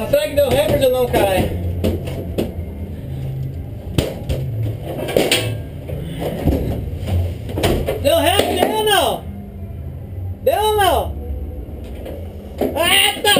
I think they'll have it along okay. They'll have it, they'll